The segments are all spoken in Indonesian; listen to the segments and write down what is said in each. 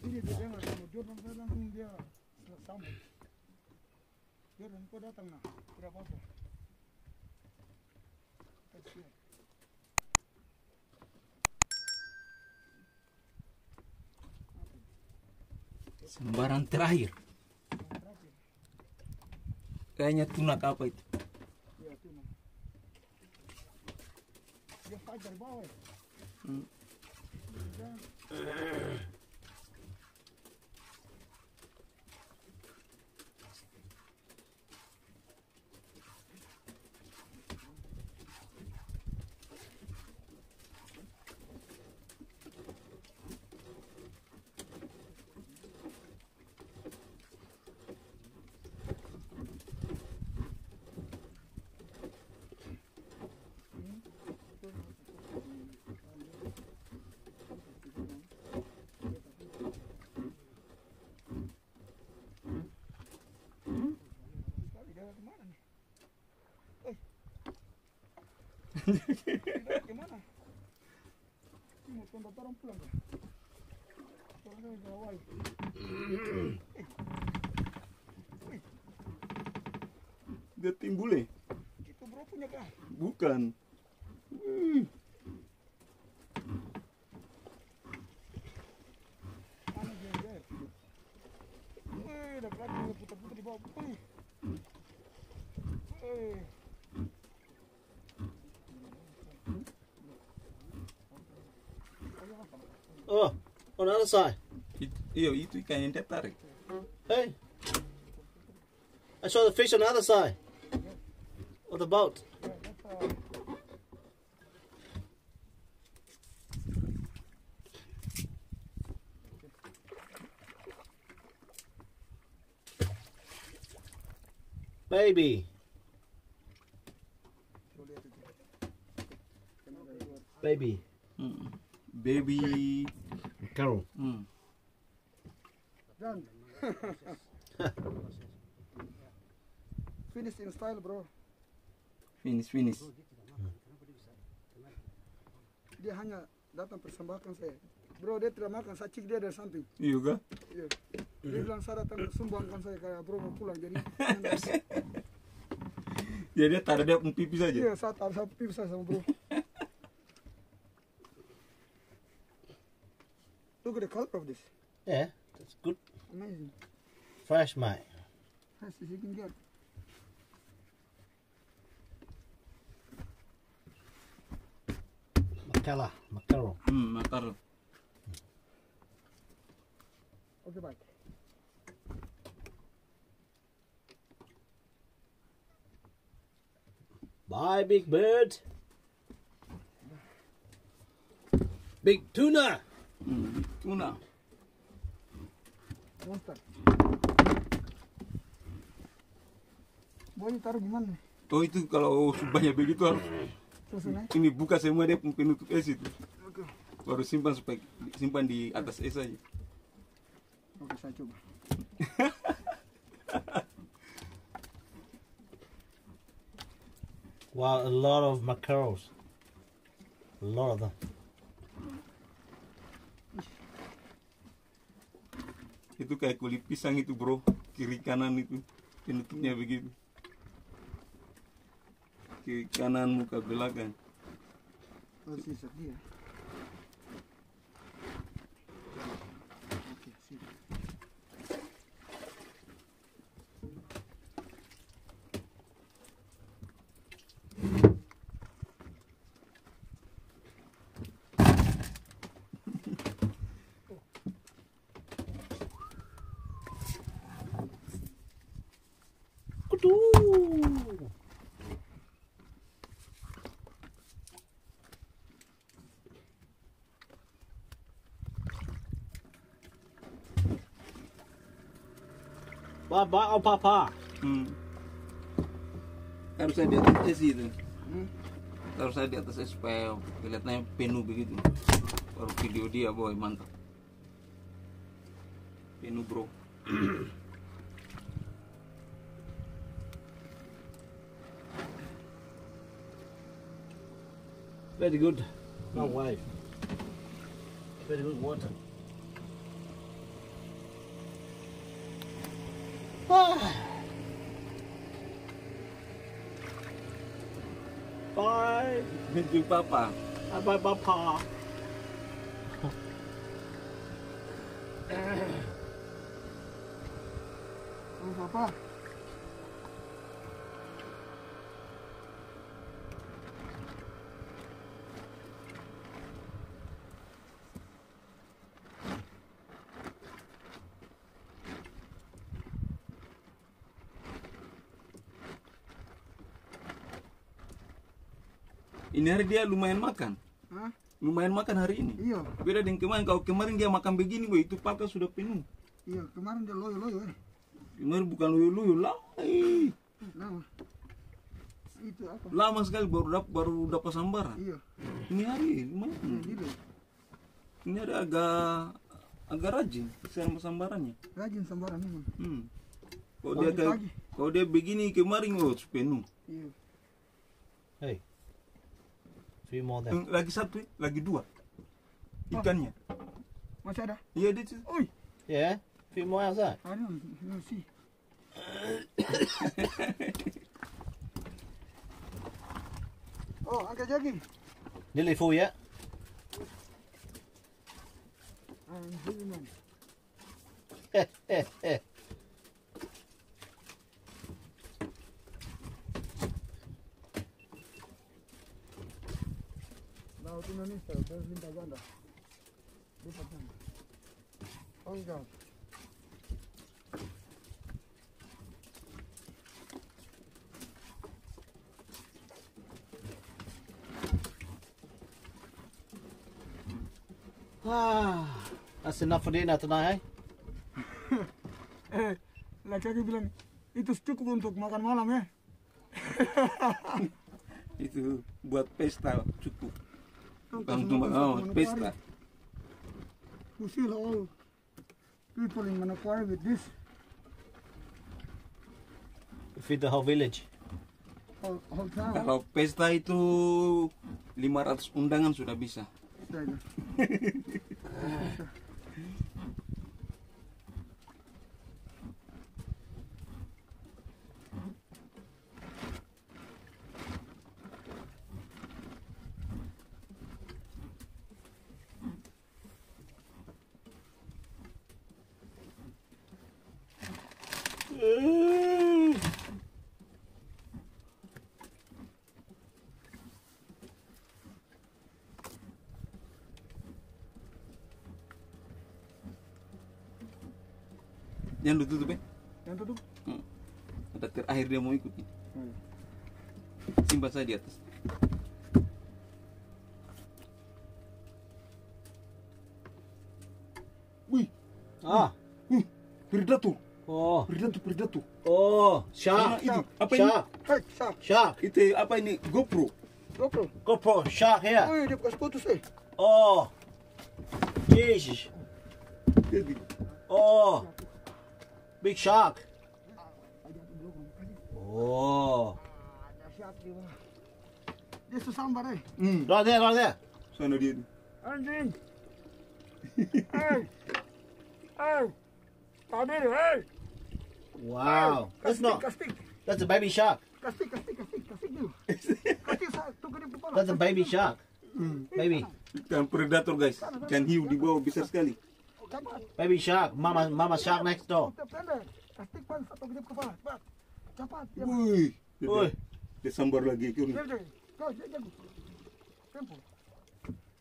Ini dia dengar sama Jordan saya langsung dia sambut. Jordan kau datang nah, tidak apa-apa. Kasihan. Sembaran terakhir. Kayaknya tuna apa itu? ya tu nah. Dia dari bawah. ya. Hmm. Dan Sekali dia ke mana nih? Eh. Dia ke mana? Ini mau tanda orang pulang kan? Orang saya gawai. Dia timbul eh? Itu bro punya kah? Bukan. Wih, Mana dia dia? Wih, dah berarti dia putar-putar di bawah. Wih. Wih. Oh, on the other side. it- Iyo itu ikan yang dia tarik. Hey. I saw the fish on the other side. Of the boat. Yeah, that's uh, Baby. Tuh lihat itu. Kena dari luar. Baby. Hmm. Baby. Carol. Hmm. Dan. Finish in style, bro. Finish, finish. Dia hanya datang persembahkan saya. Bro, dia tidak makan, saya cik dia dari samping. Iya kah? Iya. Dia bilang saya datang sumbangkan saya kayak bro mau pulang jadi. Ya dia taruh dia pun pipis aja. Iya, saat saya pipis saya sama bro. Color of this. Yeah, that's good. Amazing. Fresh, mate. Fresh As you can get. Macalla. Mackerel. Hmm, makar. Okay, bye. Bye, big bird. Big tuna. Hmm. Tuna. Monster. Taruh gimana nih? Oh itu kalau banyak begitu harus Terus naik. ini buka semua dia pun penutup es itu. Oke. Baru simpan supaya simpan di atas es aja. Oke, saya coba. Wow, a lot of mackerels. A lot of them. Itu kayak kulit pisang itu bro, kiri kanan itu penutupnya begitu. Kiri kanan muka belakang. Oh, sisa dia. Bye bye, oh papa. Hmm. Harus saya di atas es itu. Hmm. Harus saya di atas es supaya kelihatannya penuh begitu. Baru video dia boy mantap. Penuh bro. Very good. No wife. Very good water. 拜，拜，拜爸爸，拜爸爸。爸 bye. Ini hari dia lumayan makan. Hah? Lumayan makan hari ini. Iya, Beda dengan kemarin. Kalau kemarin dia makan begini, boy, itu pakai sudah penuh. iya. Kemarin dia loyo-loyo eh. Kemarin bukan luyu-luyu, lama. eh. Lama. Itu apa? Lama sekali baru dapat baru dapat sambaran. Iya, Ini hari lumayan. iya gitu. Ini ada agak agak rajin sama sambarannya. Rajin sambaran memang. Hmm. Kalau dia kayak kalau dia begini kemarin oh penuh. Iya. Hey. Three more there. Yang Lagi satu, lagi dua. Ikannya. Masih ada? Iya dia tuh. Oi, Yeah. Three more outside. ada. You see. oh, angkat jagi. Nearly full yet? Ah, heavy man. Eh, eh, eh. Ganda. Ganda. Oh. Ah, that's enough for dinner tonight, eh? Eh, laki-laki bilang, itu cukup untuk makan malam ya. Itu buat pesta cukup. Manokwari. You see all people in Manokwari with this Feed the whole village. whole, whole town. Kalau pesta itu 500 undangan sudah bisa. Sudah aja. Jangan ditutup ya. Yang tutup. Hmm. Ada terakhir dia mau ikut. Hmm. Simpan saja di atas. Wih, Ah. wih, predator, Oh. predator, predator. Oh, Ah, shark. itu apa ini? Shark. Hey, shark. Shark. Itu apa ini? GoPro. GoPro. GoPro. Shark here. Oh, dia bekas putus eh. Oh. Jesus. Jadi, Oh. Big shark. Oh. Dahsyat dia. bang. Dia sesambar eh. Hmm, Right there, right there. sana dia. Anjing. Hey. Hey. Tabir, hey. Wow. That's Kastik, not. kastik. That's a baby shark. Kastik, kastik, kastik, kastik dulu. Kastik sa tuh gede kepala. That's a baby shark. Baby. Ikan predator guys, ikan hiu di bawah besar sekali. Baby shark. Mama, mama shark next door. Satu gede. Cepat. Cepat. Wih, sambar lagi. Kau jago. Tempo.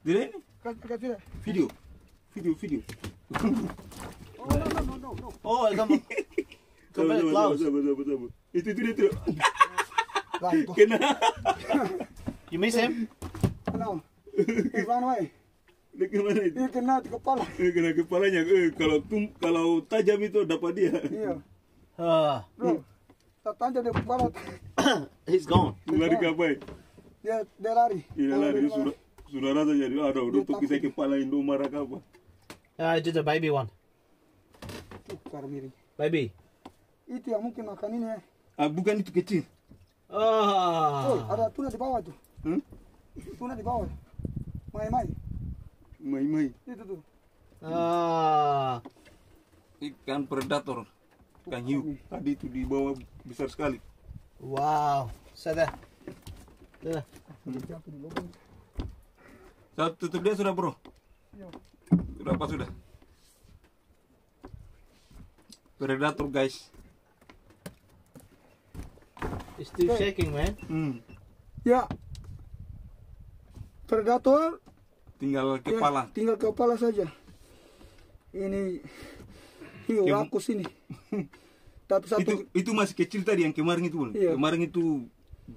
Dia ini video, video, video. Oh, no, no, no, no, no. Oh. Come very close. Sabar, sabar, sabar. Itu itu dia tuh. Kena. You miss him? Ano? Eh, run away. Dia itu? Dia kena di kepala. Eh, kena kepalanya. Eh, kalau tum, kalau tajam itu dapat dia. Iya. Uh, Bro. Tak tanya dia kepala. he's gone. Lari ke apa? ya? Dia, dia lari. Iya lari dia sudah sudah rasa jadi ada udah tuh kita kepala Indo marah ke apa? Uh, I did the baby one. Tuh, kar miring. Baby. Itu yang mungkin makan ini ya. Ah bukan itu kecil. Oh, Oh. ada tuna di bawah tuh. Hmm? Tuna di bawah. Mai-mai. Mai mai. Itu tuh. Ah. Ikan predator. Ikan hiu. Tadi itu di bawah besar sekali. Wow. Di lubang. Satu tutup dia sudah bro. Iya. Sudah apa sudah? Predator guys. It's still shaking, man. Hmm. Ya. Predator Tinggal ya, kepala. tinggal kepala saja. Ini hiu Kem- rakus ini. Tapi satu Itu itu masih kecil tadi yang kemarin itu. Bro. Iya. Kemarin itu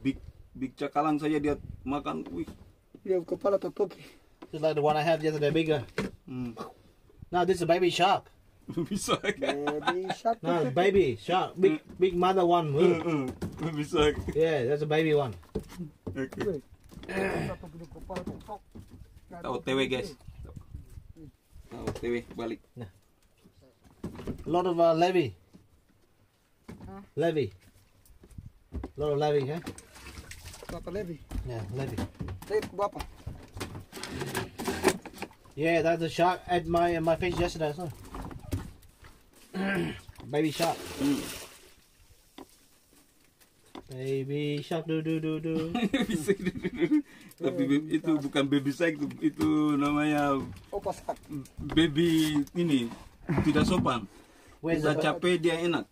big big cakalang saja dia makan. Wih. dia kepala tertoki. Just like the one I had yesterday, bigger. Hmm. No, this is a baby shark. Bisa. Baby shark. No, baby shark. Big, big mother one. Hmm, hmm. Bisa. Yeah, that's a baby one. Oke. Satu punya kepala tertok. Tahu TW guys. Tahu TW balik. A lot of uh, levy. Huh? Levy. A lot of levy, huh? Berapa lebih? Yeah, levy. Saya berapa? Yeah, that's a shark at my my face yesterday. So. baby shark. Hmm. Baby shark do do do do. Itu bukan baby shark itu, itu namanya baby ini tidak sopan. Where's capek dia enak.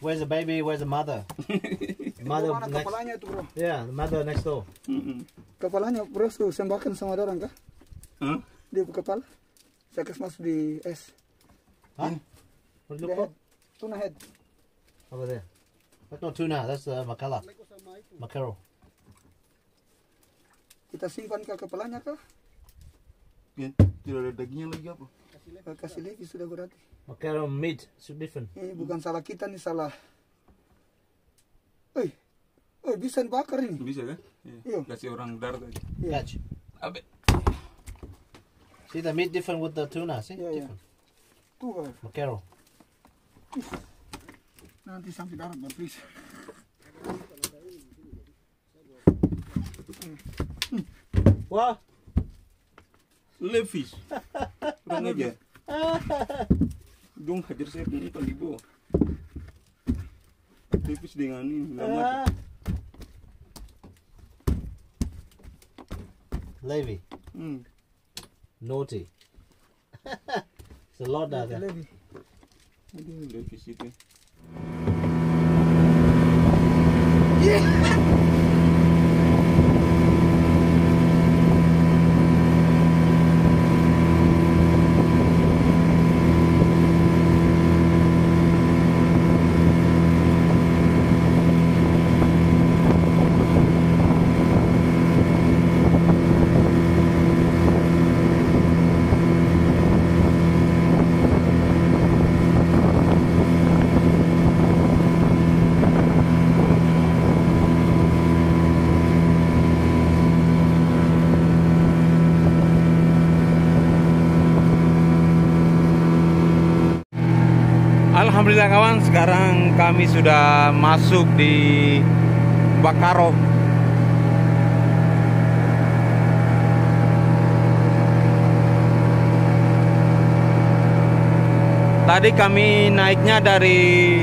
Where's the baby? Where's the mother? Mother mana next. kepalanya itu bro? Yeah, the mother next door. Hmm. Kepalanya bro suruh sembahkan sama orang kah? Hah? Dia kepala. Saya kasih masuk di es. Huh? What do you Dia look head. Tuna head. Over there. That's not tuna. That's uh, mackerel. Mackerel. Kita simpan ke kepalanya kah? Ya, tidak ada dagingnya lagi apa? Kita kasih lagi sudah berarti. Mackerel meat. It's different. Ini bukan salah kita nih salah. Eh, oh bisa dibakar ini. Bisa kan? Iya. Kasih orang darat aja. Iya. Catch. Abe. See the meat different with the tuna. See, Yeah, yeah. different. Tuh, eh. Mackerel. nanti sampai darat please. What? Levis. Aja. Dong hajar saya pun di bawah. Levis dengan ini. nama aja. Ah. Levy. Hmm. Naughty. It's a lot out there. Lebih. Aduh, Levis itu. Alhamdulillah kawan, sekarang kami sudah masuk di Bakaro. Tadi kami naiknya dari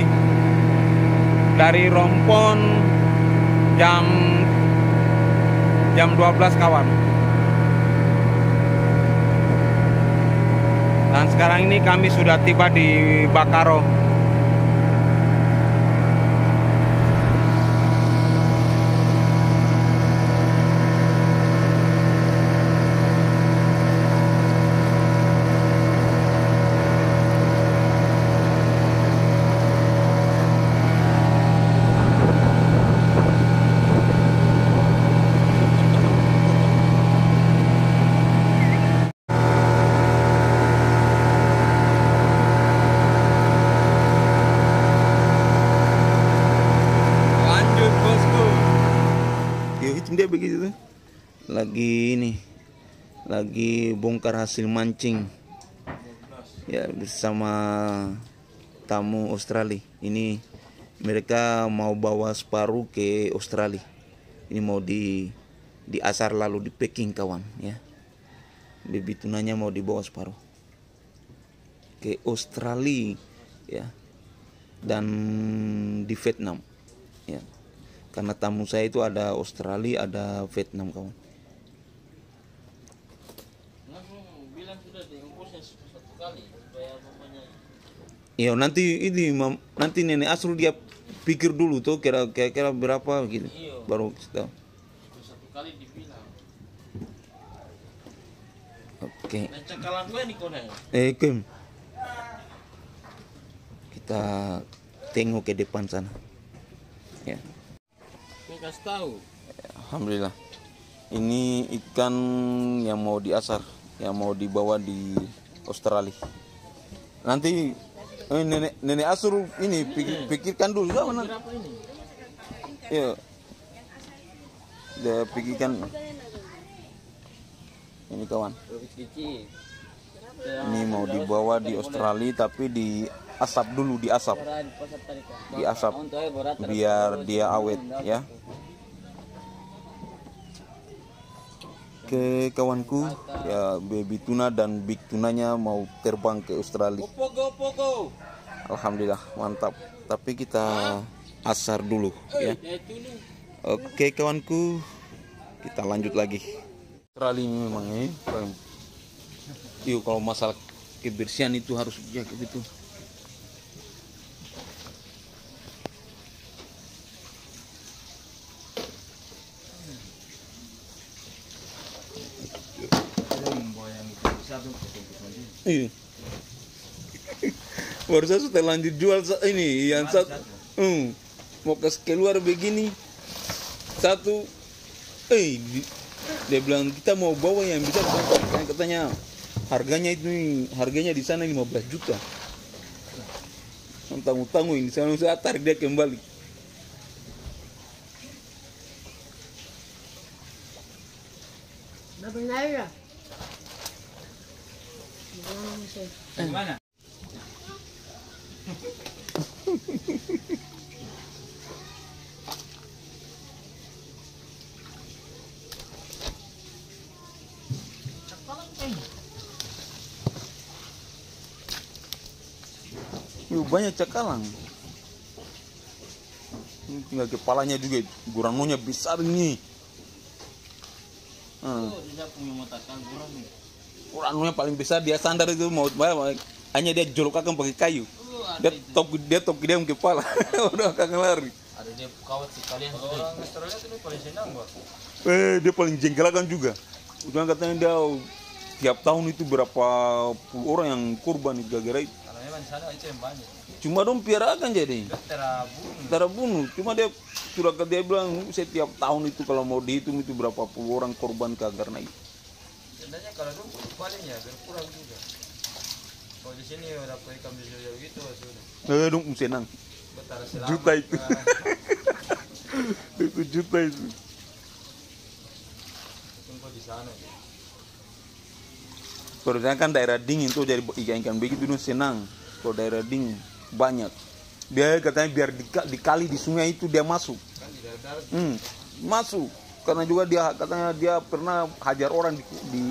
dari Rompon jam jam 12 kawan. Dan sekarang ini kami sudah tiba di Bakaro. Lanjut bosku. Yo itu dia begitu tuh. Lagi ini. Lagi bongkar hasil mancing. Ya bersama tamu Australia. Ini mereka mau bawa separuh ke Australia. Ini mau di di asar lalu di packing kawan ya. Baby tunanya mau dibawa separuh ke Australia ya. dan di Vietnam. Ya. Karena tamu saya itu ada Australia, ada Vietnam kawan. Langsung bilang sudah diungkusnya satu kali supaya mamanya. Iya nanti ini mam- nanti nenek Asrul dia pikir dulu tuh kira kira, kira berapa gitu. Iya. baru kita satu kali dibilang. oke. Nih kone. eh Kim. Kita tengok ke depan sana. Ya. Kasih tahu. alhamdulillah. Ini ikan yang mau diasar yang mau dibawa di Australia nanti eh, nenek nenek Asrul ini pikir- pikirkan dulu. Berapa ini? Iya. Dia pikirkan ini kawan. Ini mau dibawa di Australia tapi di asap dulu di asap di asap biar dia awet ya. Ke kawanku ya baby tuna dan big tunanya mau terbang ke Australia. Pogo pogo. Alhamdulillah mantap. Tapi kita asar dulu ya. Ya. Oke kawanku, kita lanjut lagi. Australia ini memang ini, Iya kalau masalah kebersihan itu harus jaga gitu. Iya. Baru saya sudah lanjut jual sa- ini yang satu. Hmm, mau ke keluar begini. Satu. Eh di- dia bilang kita mau bawa yang bisa katanya, katanya harganya itu harganya di sana 15 juta. Tanggung tanggung ini saya saya tarik dia kembali. Berapa naira? Gimana banyak cakalang ini tinggal kepalanya juga guranonya besar nih Hmm. Oh. Guranonya paling besar dia sandar itu mau hanya dia jolokakan pakai kayu Oh, ada dia itu. top dia top dia ke kepala udah akan lari Ada dia kawat sekalian. Orang Australia tuh paling senang gua. Eh, dia paling jenggelakan juga. Udah katanya dia tiap tahun itu berapa puluh orang yang korban itu gara-gara itu. Karena memang di sana itu yang banyak. Cuma dong piaraan jadi. Terabung. Cara bunuh. Cuma dia sudah ke dia bilang setiap tahun itu kalau mau dihitung itu berapa puluh orang korban karena itu. Sebenarnya kalau dulu paling ya berkurang juga. Kalau di sini udah dapat ikan bisa gitu sudah. Eh, dong senang. Betar selamat. Juta itu. Itu juta itu. Tunggu di sana. Kalau saya kan daerah dingin tuh jadi ikan-ikan begitu dong senang. Kalau daerah dingin banyak. Dia katanya biar di, di sungai itu dia masuk. Kan di darat Hmm, masuk karena juga dia katanya dia pernah hajar orang di di,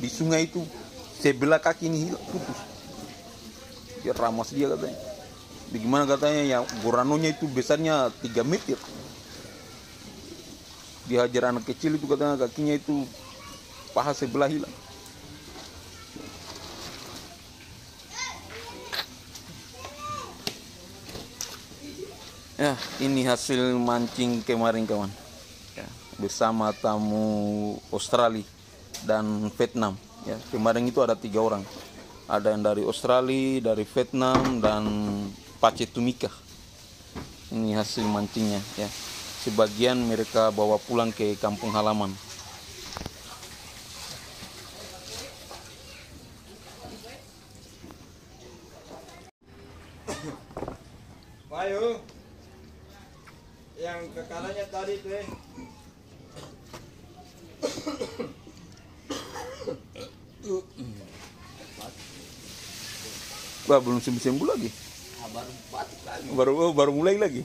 di sungai itu. Sebelah kaki ini hilang putus. Dia ramas dia katanya. Bagaimana katanya yang goranonya itu besarnya 3 meter. Dia hajar anak kecil itu katanya kakinya itu paha sebelah hilang. Ya, ini hasil mancing kemarin kawan. Bersama tamu Australia dan Vietnam. Ya, kemarin itu ada tiga orang. Ada yang dari Australia, dari Vietnam, dan Pace Tumika. Ini hasil mancingnya. Ya, sebagian mereka bawa pulang ke kampung halaman. Bayu. Yang kekalannya tadi tuh eh. Wah, belum sembuh-sembuh lagi. baru batuk lagi. Baru oh, baru mulai lagi.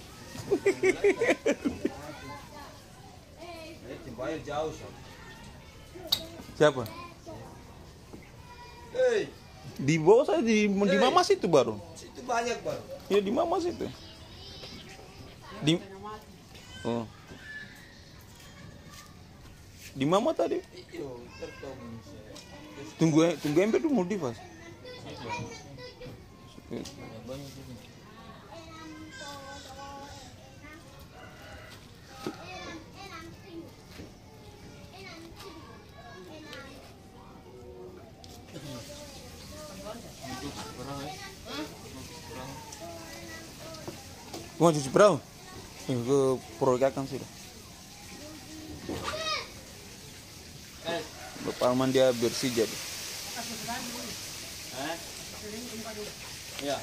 Jauh. Siapa? Hei, Di bawah saya di, di mama situ baru. Itu banyak baru. Ya di mama situ. Di Oh. Di mama tadi. Tertong. Tunggu tunggu ember dulu mau di pas. Banyak sini. Mau cuci perahu? Ke proyek akan sudah. Eh, Bapak Alman dia bersih jadi. Iya.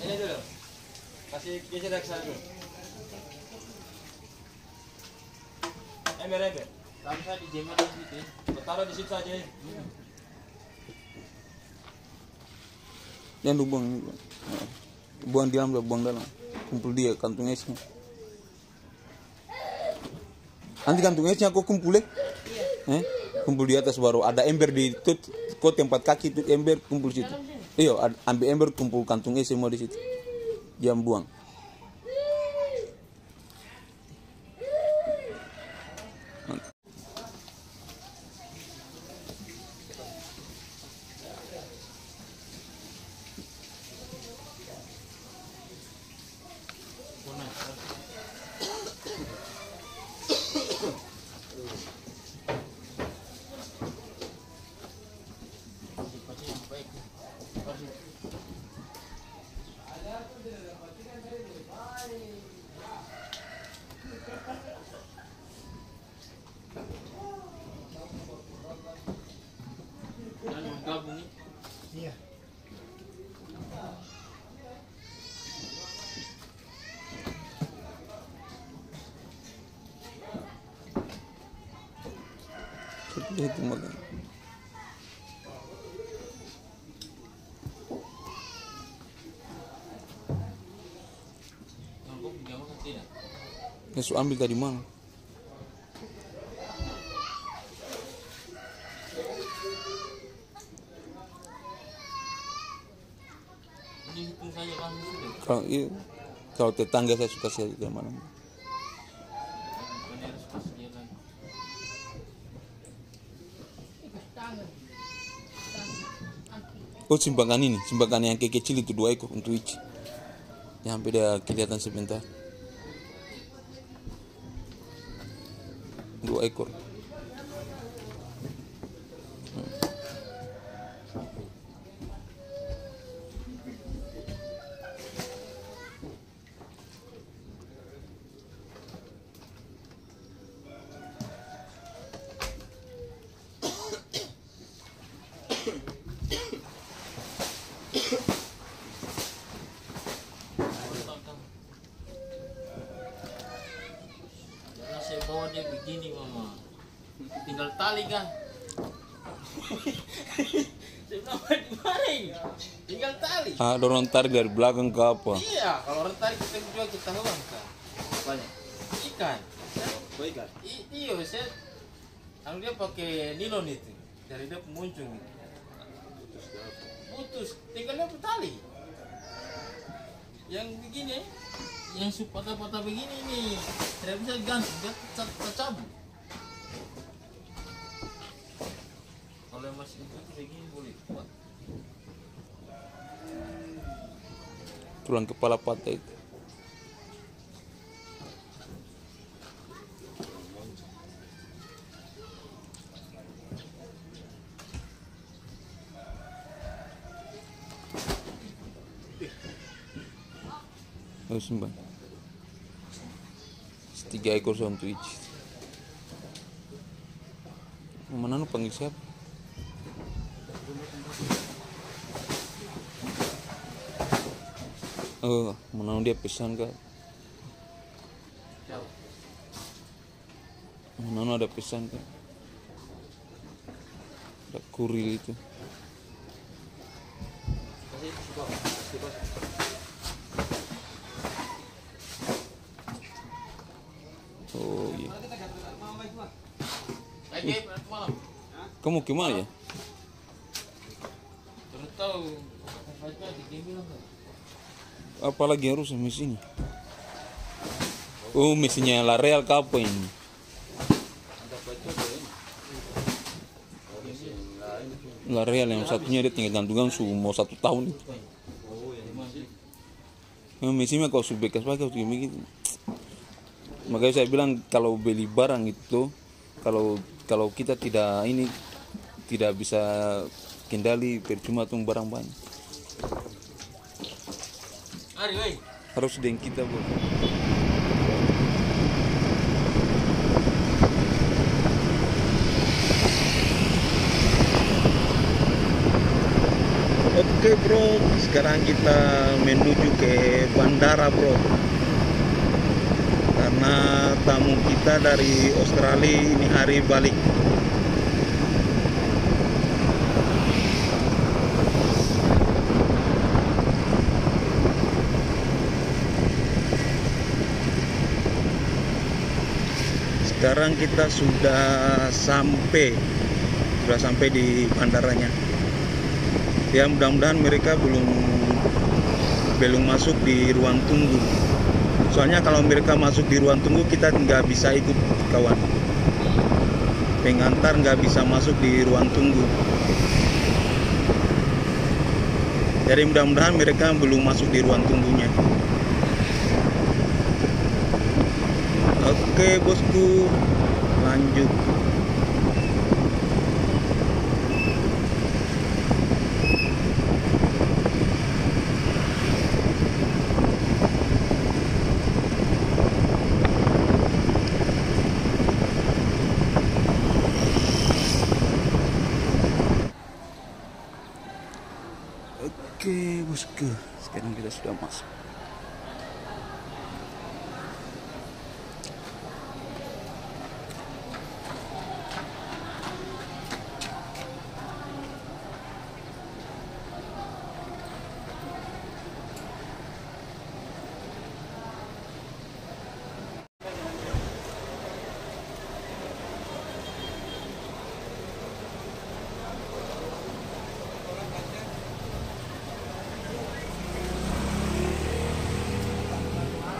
Ini dulu. Kasih geser ke sana dulu. Ember, ember. Kamu saya di jember di situ. ya. Taruh di situ aja. ya. Jangan lu buang. Buang di dalam, buang dalam. Kumpul dia kantung esnya. Nanti kantung esnya aku kumpul eh? Eh? Kumpul di atas baru ada ember di tut kok tempat kaki itu ember kumpul situ. Iya, ad- ambil ember kumpul kantung semua di situ. Jam buang. Iya. Ya, so ambil dari mana? Kalau iya, kalau tetangga saya suka saya dari mana? Oh simpangan ini, simpangan yang kecil itu dua ekor untuk Ici. Yang sampai dia kelihatan sebentar. Dua ekor. Karena saya bawa dia begini mama Tinggal tali kan Saya bilang di mana ini Tinggal tali Ah, dorong tarik dari belakang ke apa? Iya kalau orang tarik kita juga kita hewan kan? Banyak. Ikan. Oh, ikan. I- Iya saya Anu dia pakai nilon itu. Dari dia muncung itu. Putus. Tinggal dia tali Yang begini Yang patah-patah begini nih Tidak bisa gantung Dia ter- tercabut Kalau yang masih itu begini boleh. kuat Tulang kepala patah itu. Oh, sembah. Tiga ekor untuk Ici. Mana panggil siapa? Oh, mana dia pesan kan? Mana ada pesan kan? Ada kurir itu. Oh iya. Malam Kamu gimana ya? Apa itu di game bilang tuh? Apalagi yang rusak mesinnya? Oh, mesinnya La Real ke apa ini? La Real yang satunya dia tinggal gantungan su satu tahun. Memang mesinnya kalau su bekas pakai harus begitu. Makanya saya bilang kalau beli barang itu kalau kalau kita tidak ini tidak bisa kendali percuma tuh barang banyak. Woi. Harus dengan kita bro. Oke bro, sekarang kita menuju ke bandara bro. Karena tamu kita dari Australia ini hari balik. Sekarang kita sudah sampai, sudah sampai di bandaranya. Ya mudah-mudahan mereka belum belum masuk di ruang tunggu. Soalnya kalau mereka masuk di ruang tunggu kita nggak bisa ikut kawan. Pengantar nggak bisa masuk di ruang tunggu. Jadi mudah-mudahan mereka belum masuk di ruang tunggunya. Oke bosku, lanjut. Oke bosku, sekarang kita sudah masuk.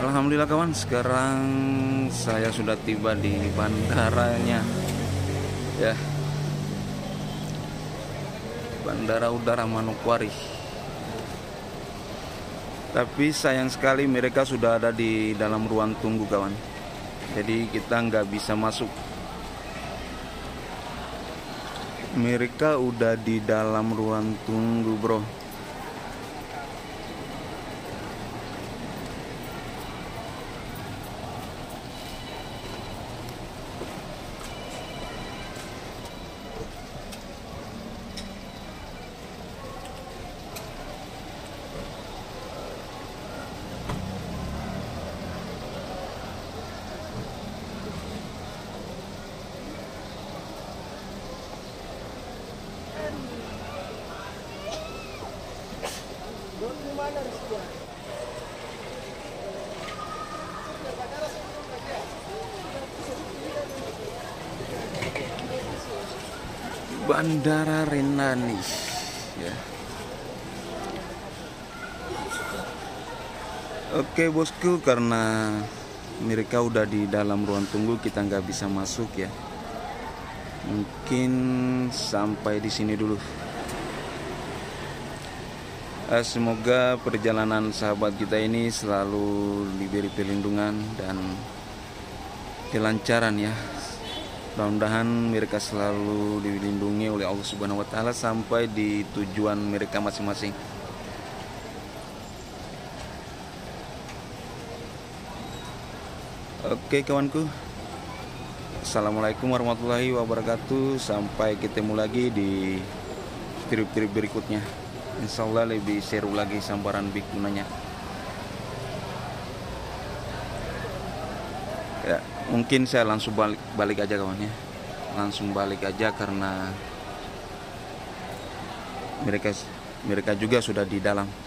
Alhamdulillah kawan, sekarang saya sudah tiba di bandaranya. Ya. Bandara Udara Manokwari. Tapi sayang sekali mereka sudah ada di dalam ruang tunggu kawan. Jadi kita nggak bisa masuk. Mereka udah di dalam ruang tunggu bro. Bandara Renani ya. Oke bosku karena mereka udah di dalam ruang tunggu kita nggak bisa masuk ya. Mungkin sampai di sini dulu. Eh, Semoga perjalanan sahabat kita ini selalu diberi perlindungan dan kelancaran ya Mudah-mudahan mereka selalu dilindungi oleh Allah Subhanahu wa taala sampai di tujuan mereka masing-masing. Oke kawanku. Assalamualaikum warahmatullahi wabarakatuh. Sampai ketemu lagi di trip-trip berikutnya. Insya Allah lebih seru lagi sambaran bikunanya. Ya, mungkin saya langsung balik, balik aja kawan ya. Langsung balik aja karena mereka mereka juga sudah di dalam.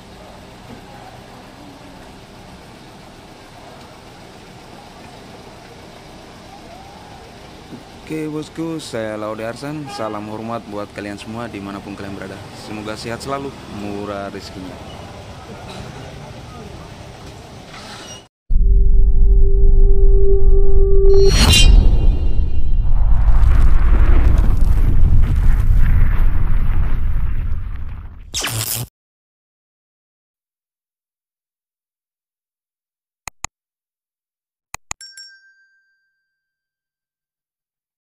Oke bosku, saya Laude Arsan. Salam hormat buat kalian semua di mana pun kalian berada. Semoga sehat selalu, murah rezekinya.